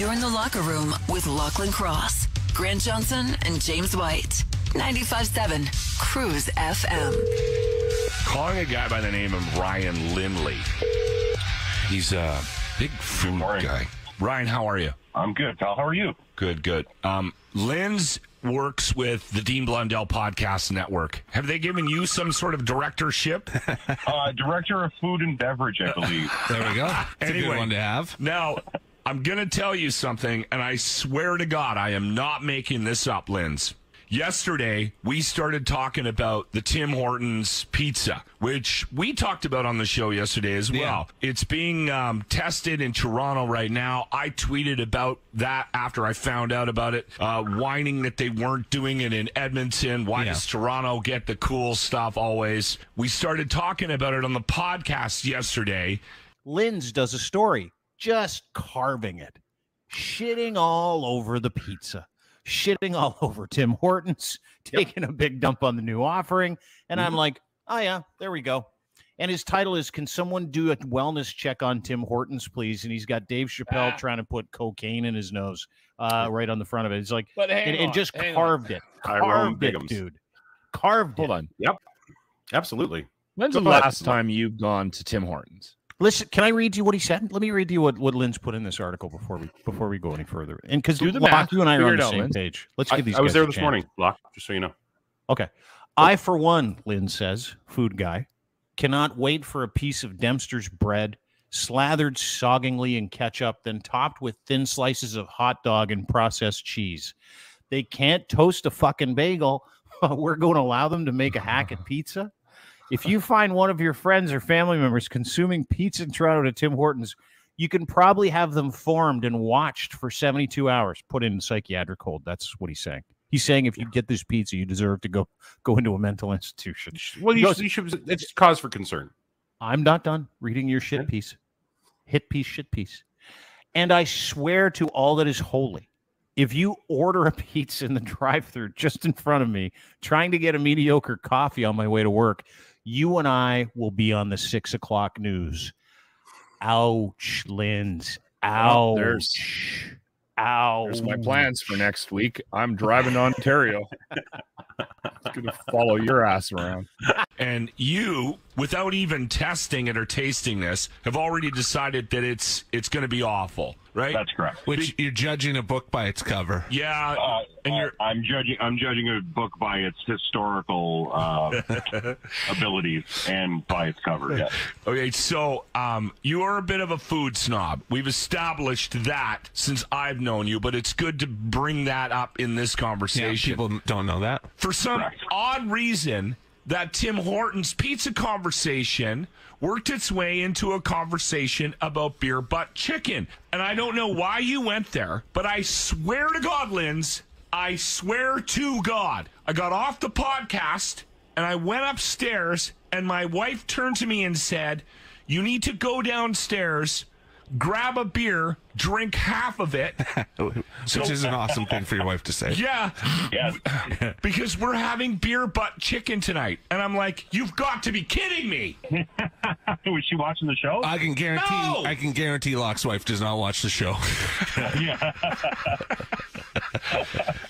You're in the locker room with Lachlan Cross, Grant Johnson, and James White. 95.7 Cruise FM. Calling a guy by the name of Ryan Lindley. He's a big food guy. Ryan, how are you? I'm good, pal. How are you? Good, good. Um, Linz works with the Dean Blundell Podcast Network. Have they given you some sort of directorship? Uh, Director of Food and Beverage, I believe. There we go. It's a good one to have. Now, I'm going to tell you something, and I swear to God, I am not making this up, Linz. Yesterday, we started talking about the Tim Hortons pizza, which we talked about on the show yesterday as well. It's being um, tested in Toronto right now. I tweeted about that after I found out about it, uh, whining that they weren't doing it in Edmonton. Why Yeah. does Toronto get the cool stuff always? We started talking about it on the podcast yesterday. Linz does a story just carving it, shitting all over the pizza, shitting all over Tim Hortons, taking a big dump on the new offering. And I'm like, oh, yeah, there we go. And his title is Can Someone Do a Wellness Check on Tim Hortons, Please? And he's got Dave Chappelle Ah. trying to put cocaine in his nose uh, right on the front of it. It's like, But hang and, on, and just hang on. carved it. Carved it, dude. Carved Hold it. on. Yep. Absolutely. When's Go the last time you've gone to Tim Hortons? Listen, can I read you what he said? Let me read you what, what Linz put in this article before we before we go any further. And because Do the Locke, math. you and I are on the out, same page. Let's I, give these. I was guys there this chance. morning, Locke, just so you know. Okay, I for one, Lynn says, food guy, cannot wait for a piece of Dempster's bread, slathered soggingly in ketchup, then topped with thin slices of hot dog and processed cheese. They can't toast a fucking bagel. but We're going to allow them to make a hack at pizza. If you find one of your friends or family members consuming pizza in Toronto to Tim Hortons, you can probably have them formed and watched for 72 hours, put in psychiatric hold. That's what he's saying. He's saying if you get this pizza, you deserve to go go into a mental institution. Well, you, goes, you should. It's cause for concern. I'm not done reading your shit piece. Hit piece, shit piece. And I swear to all that is holy, if you order a pizza in the drive through just in front of me, trying to get a mediocre coffee on my way to work, you and I will be on the six o'clock news. Ouch, Linz. Well, Ouch. there's- Ouch. There's my plans for next week. I'm driving to Ontario. Just gonna follow your ass around. And you, without even testing it or tasting this, have already decided that it's it's going to be awful, right? That's correct. Which you're judging a book by its cover. yeah, Uh, and you're uh, I'm judging. I'm judging a book by its historical uh, abilities and by its cover. Yes. okay. So, um, you are a bit of a food snob. We've established that since I've known you, but it's good to bring that up in this Yeah, conversation. people don't know that. For some Correct. odd reason, that Tim Hortons pizza conversation worked its way into a conversation about beer butt chicken. And I don't know why you went there, but I swear to God, Linz, I swear to God, I got off the podcast and I went upstairs and my wife turned to me and said, You need to go downstairs, grab a beer, drink half of it. Which is an awesome thing for your wife to say. Yeah, Yes. because we're having beer butt chicken tonight. And I'm like, you've got to be kidding me. Was she watching the show? I can guarantee No! I can guarantee Locke's wife does not watch the show. yeah.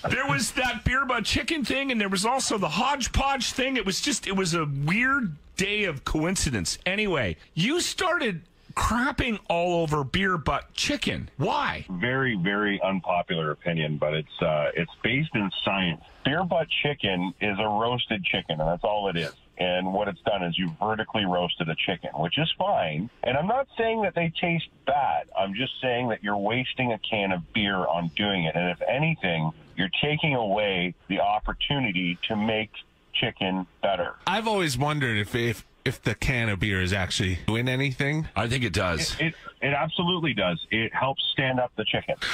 There was that beer butt chicken thing, and there was also the hodgepodge thing. It was just, it was a weird day of coincidence. Anyway, you started crapping all over beer butt chicken. Why? Very, very unpopular opinion, but it's uh, it's based in science. Beer butt chicken is a roasted chicken, and that's all it is. And what it's done is you vertically roasted a chicken, which is fine. And I'm not saying that they taste bad. I'm just saying that you're wasting a can of beer on doing it. And if anything, you're taking away the opportunity to make chicken better. I've always wondered if if if the can of beer is actually doing anything. I think it does. It it absolutely does. It helps stand up the chicken.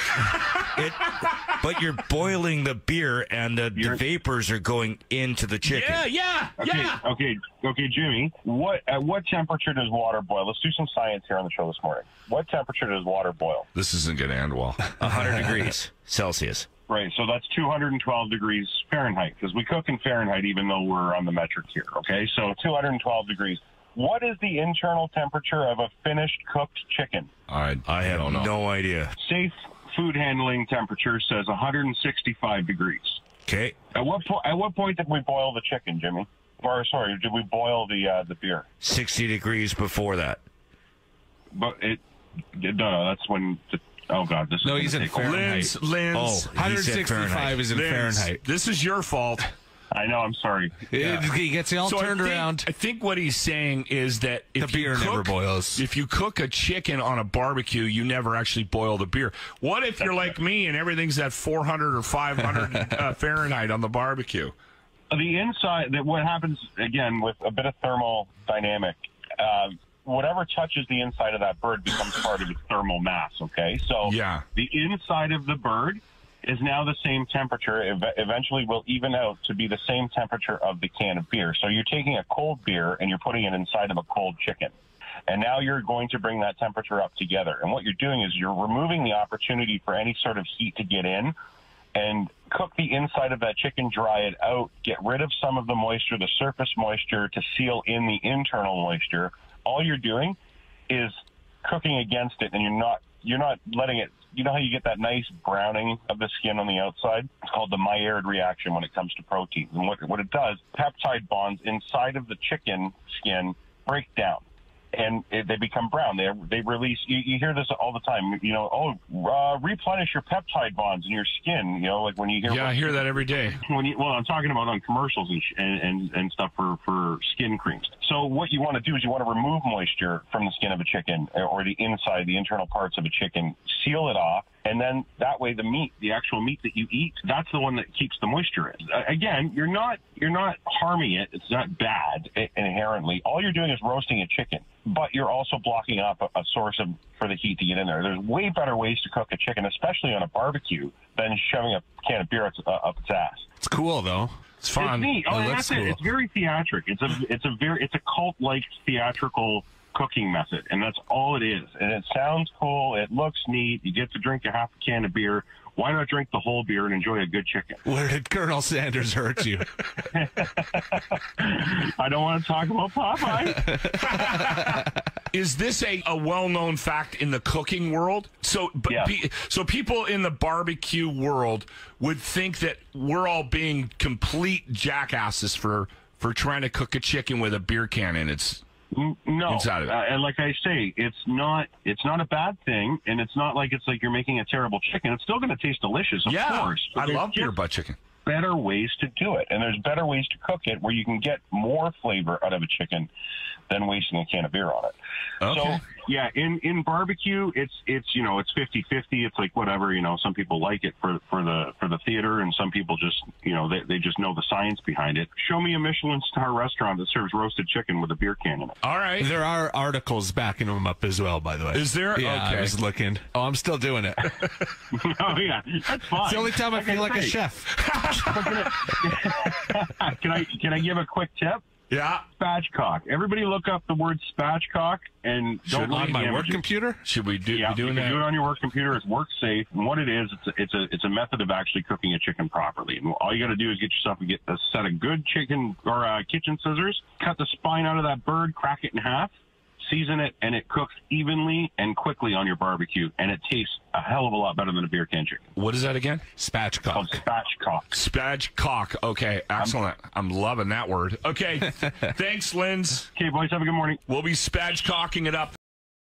It, but you're boiling the beer and the, the vapors are going into the chicken. Yeah, yeah, Okay, yeah. okay, okay, Jimmy. What at what temperature does water boil? Let's do some science here on the show this morning. What temperature does water boil? This isn't going to end well. 100 degrees Celsius. Right, so that's 212 degrees Fahrenheit because we cook in Fahrenheit even though we're on the metric here. Okay, so 212 degrees. What is the internal temperature of a finished cooked chicken? I, I have don't no idea. Safe food handling temperature says 165 degrees. Okay. At what point? At what point did we boil the chicken, Jimmy? Or sorry, did we boil the uh, the beer? 60 degrees before that. But it no, no, that's when. The, oh God, this is No, gonna he's in take. Fahrenheit. Linz, Linz, Oh, he 165 Fahrenheit. is in Linz, Fahrenheit. This is your fault. I know. I'm sorry. It- he gets it all So I turned think- around. I think what he's saying is that if The beer you cook, never boils. If you cook a chicken on a barbecue, you never actually boil the beer. What if you're like me and everything's at 400 or 500 uh, Fahrenheit on the barbecue? the inside that what happens again with a bit of thermal dynamic uh, whatever touches the inside of that bird becomes part of its thermal mass okay? So Yeah. the inside of the bird is now the same temperature. Ev- eventually will even out to be the same temperature of the can of beer. So you're taking a cold beer and you're putting it inside of a cold chicken. And now you're going to bring that temperature up together. And what you're doing is you're removing the opportunity for any sort of heat to get in and cook the inside of that chicken, dry it out, get rid of some of the moisture, the surface moisture to seal in the internal moisture. All you're doing is cooking against it and you're not you're not letting it you know how you get that nice browning of the skin on the outside? It's called the Maillard reaction when it comes to proteins. And what what it does, peptide bonds inside of the chicken skin break down and they become brown. They they release. You, you hear this all the time. You know, oh, uh, replenish your peptide bonds in your skin. You know, like when you hear Yeah, I hear that every day. when you, well, I'm talking about on commercials and, sh- and, and, stuff for, for skin creams. So what you want to do is you want to remove moisture from the skin of a chicken or the inside, the internal parts of a chicken, seal it off, and then that way the meat, the actual meat that you eat, that's the one that keeps the moisture in. Again, you're not you're not harming it. It's not bad inherently. All you're doing is roasting a chicken, but you're also blocking up a, a source of for the heat to get in there. There's way better ways to cook a chicken, especially on a barbecue, than shoving a can of beer up, uh, up its ass. It's cool though. It's fun. It's neat. Oh, looks that's it. It's very theatric. It's a it's a very it's a cult like theatrical cooking method, and that's all it is. And it sounds cool. It looks neat. You get to drink a half a can of beer. Why not drink the whole beer and enjoy a good chicken? Where did Colonel Sanders hurt you? I don't want to talk about Popeye. Is this a, a well known fact in the cooking world? So, but Yeah. pe- so people in the barbecue world would think that we're all being complete jackasses for for trying to cook a chicken with a beer can in its. N- No, Inside of it. Uh, and like I say, it's not it's not a bad thing, and it's not like it's like you're making a terrible chicken. It's still going to taste delicious, of yeah, course. I love beer butt chicken. better ways to do it, and there's better ways to cook it where you can get more flavor out of a chicken than wasting a can of beer on it. Okay. So yeah, in in barbecue, it's it's you know it's 50-50. It's like whatever you know. Some people like it for for the for the theater, and some people just you know they they just know the science behind it. Show me a Michelin star restaurant that serves roasted chicken with a beer can in it. All right. There are articles backing them up as well, by the way. Is there? Yeah, Okay. I was looking. Oh, I'm still doing it. oh yeah, that's fine. It's the only time I feel like a chef. can I can I give a quick tip? Yeah. Spatchcock. Everybody look up the word spatchcock and don't on my work computer. Should we do Yeah, be doing you can that? do it on your work computer. It's work safe, and what it is, it's a, it's a it's a method of actually cooking a chicken properly. And all you got to do is get yourself a, get a set of good chicken or uh, kitchen scissors, cut the spine out of that bird, crack it in half, season it, and it cooks evenly and quickly on your barbecue, and it tastes a hell of a lot better than a beer can chicken. What is that again? Spatchcock. Oh, spatchcock. Spatchcock. Okay, excellent. I'm loving that word. Okay, thanks, Linz. Okay, boys, have a good morning. We'll be spatchcocking it up